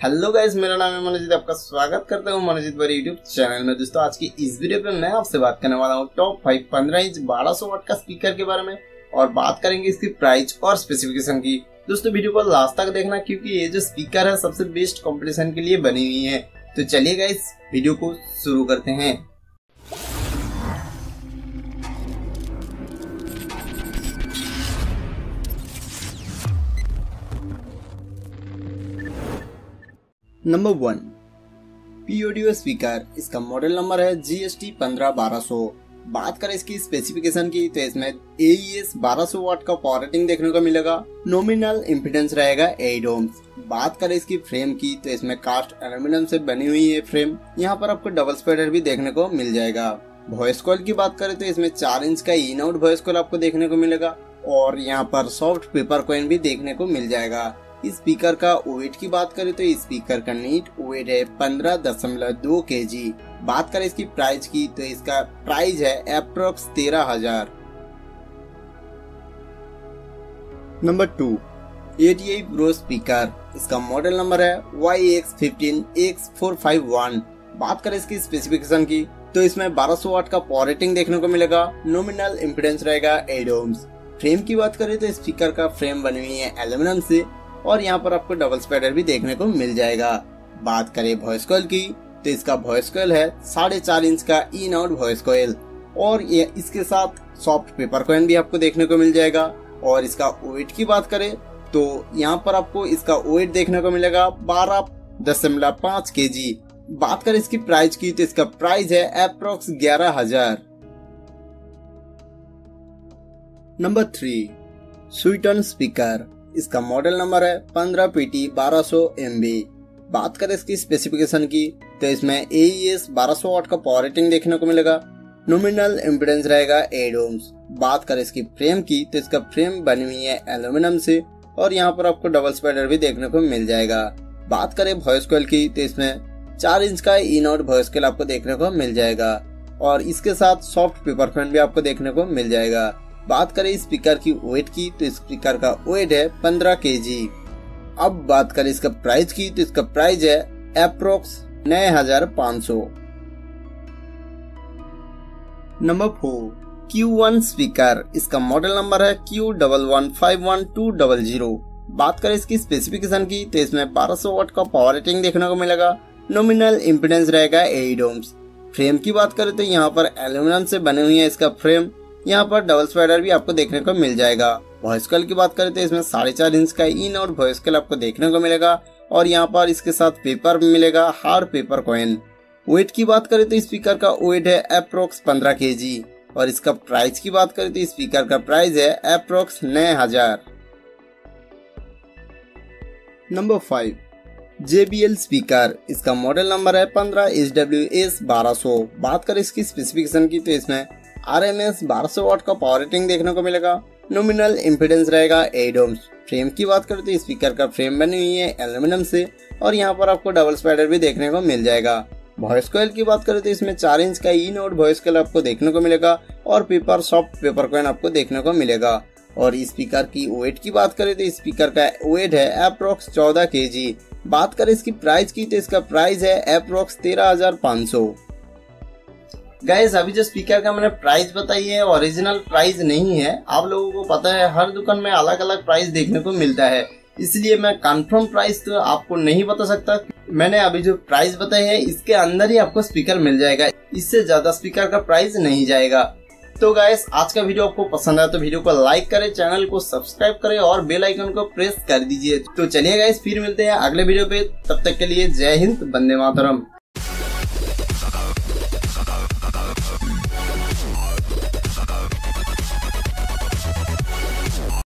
Hello guys मेरा नाम है मनोजीत, आपका स्वागत करता हूँ मनोजीत भाई यूट्यूब चैनल में। दोस्तों, आज की इस वीडियो पे मैं आपसे बात करने वाला हूँ टॉप फाइव पंद्रह इंच बारह सौ वाट का स्पीकर के बारे में, और बात करेंगे इसकी प्राइस और स्पेसिफिकेशन की। दोस्तों, वीडियो को लास्ट तक देखना, क्योंकि ये जो स्पीकर है, सबसे बेस्ट कॉम्पिटिशन के लिए बनी हुई है। तो चलिए गाइस, वीडियो को शुरू करते हैं। नंबर वन पीओडीओ स्पीकर इसका मॉडल नंबर है जी एस टी पंद्रह बारह सौ। बात करें इसकी स्पेसिफिकेशन की तो इसमें एस बारह सौ वाट का पावर रेटिंग देखने को मिलेगा। नॉमिनल इम्पिडेंस रहेगा एट बात करें इसकी फ्रेम की तो इसमें कास्ट एल्यूमिनियम से बनी हुई है फ्रेम यहाँ पर आपको डबल स्पेडर भी देखने को मिल जाएगा। वॉइस कॉल की बात करें तो इसमें चार इंच का इन आउट वॉइस कॉल आपको देखने को मिलेगा। और यहाँ पर सॉफ्ट पेपर कॉइन भी देखने को मिल जाएगा। स्पीकर का वेट की बात करें तो स्पीकर का नीट वेट है पंद्रह दशमलव दो के जी बात करें इसकी प्राइस की तो इसका प्राइस है अप्रोक्स तेरह हज़ार। Number two ATI pro speaker. इसका मॉडल नंबर है Y X fifteen X four five one बात करें इसकी स्पेसिफिकेशन की तो इसमें 1200 वाट का पावर रेटिंग देखने को मिलेगा नोमिनल इम्पिडेंस रहेगा एट ओम्स फ्रेम की बात करें तो स्पीकर का फ्रेम बनी हुई है एल्यूमिनियम से। और यहाँ पर आपको डबल स्पाइडर भी देखने को मिल जाएगा। बात करें वॉइस कॉल की तो इसका वॉइस कॉल है साढ़े चार इंच का इन आउट वॉइस कॉल और ये इसके साथ सॉफ्ट पेपर कॉइन भी आपको देखने को मिल जाएगा। और इसका वेट की बात करें तो यहाँ पर आपको इसका वेट देखने को मिलेगा बारह दशमलव पाँच के जी बात करें इसकी प्राइस की तो इसका प्राइस है अप्रोक्स ग्यारह हज़ार। नंबर थ्री स्वीटन स्पीकर इसका मॉडल नंबर है पंद्रह पीटी बारह सौ बात करें इसकी स्पेसिफिकेशन की तो इसमें ए एस बारह सौ वाट का पावर रेटिंग देखने को मिलेगा। नोमिनल इम्पिडेंस रहेगा एट ओम्स बात करें इसकी फ्रेम की तो इसका फ्रेम बनी हुई है एल्यूमिनियम से, और यहाँ पर आपको डबल स्पाइडर भी देखने को मिल जाएगा। बात करें वॉइस कॉल की तो इसमें चार इंच का इन आउट वॉइस कॉल आपको देखने को मिल जाएगा, और इसके साथ सॉफ्ट पेपर फ़ैन भी आपको देखने को मिल जाएगा। बात करें स्पीकर की वेट की तो स्पीकर का वेट है पंद्रह के अब बात करें इसका प्राइस की तो इसका प्राइस है अप्रोक्स नए हज़ार पाँच सौ। Number four Q one speaker इसका मॉडल नंबर है Q double one five one two double zero बात करें इसकी स्पेसिफिकेशन की तो इसमें 1200 वाट का पावर रेटिंग देखने को मिलेगा। नोमिनल इम्पिडेंस रहेगा एट ओम्स फ्रेम की बात करें तो यहाँ पर एल्यूमिनियम से बने हुई है इसका फ्रेम यहाँ पर डबल स्पाइडर भी आपको देखने को मिल जाएगा। वॉइस कॉल की बात करें तो इसमें साढ़े चार इंच का इन और वॉइस कॉल आपको देखने को मिलेगा और यहाँ पर इसके साथ पेपर मिलेगा हार्ड पेपर कॉइन वेट की बात करें तो स्पीकर का वेट है अप्रोक्स पंद्रह के और इसका प्राइस की बात करें तो स्पीकर का प्राइस है अप्रोक्स नए हज़ार। नंबर फाइव JBL स्पीकर इसका मॉडल नंबर है पंद्रह एच डब्ल्यू एस बारह सौ। बात करें इसकी स्पेसिफिकेशन की तो इसमें आर एम एस बारह सौ वाट का पावर रेटिंग देखने को मिलेगा। नोमिनल इम्पिडेंस रहेगा एट ओम्स फ्रेम की बात करें तो स्पीकर का फ्रेम बनी हुई है एल्यूमिनियम से और यहाँ पर आपको डबल स्पाइडर भी देखने को मिल जाएगा। वॉइस कॉल की बात करें तो इसमें चार इंच का ई नोट वॉइस कॉल आपको देखने को मिलेगा और पेपर सॉफ्ट पेपर कॉइन आपको देखने को मिलेगा। और स्पीकर की वेट की बात करें तो स्पीकर का वेट है अप्रोक्स चौदह के बात करें इसकी प्राइस की तो इसका प्राइस है अप्रोक्स तेरह हज़ार पाँच सौ। गाइस अभी जो स्पीकर का मैंने प्राइस बताई है ओरिजिनल प्राइस नहीं है। आप लोगों को पता है, हर दुकान में अलग अलग प्राइस देखने को मिलता है। इसलिए मैं कंफर्म प्राइस तो आपको नहीं बता सकता। मैंने अभी जो प्राइस बताई है, इसके अंदर ही आपको स्पीकर मिल जाएगा। इससे ज़्यादा स्पीकर का प्राइस नहीं जाएगा। तो गाइस आज का वीडियो आपको पसंद आया तो वीडियो को लाइक करें चैनल को सब्सक्राइब करें और बेल आइकन को प्रेस कर दीजिए। तो चलिए गाइस फिर मिलते हैं अगले वीडियो पे। तब तक के लिए जय हिंद बंदे मातरम।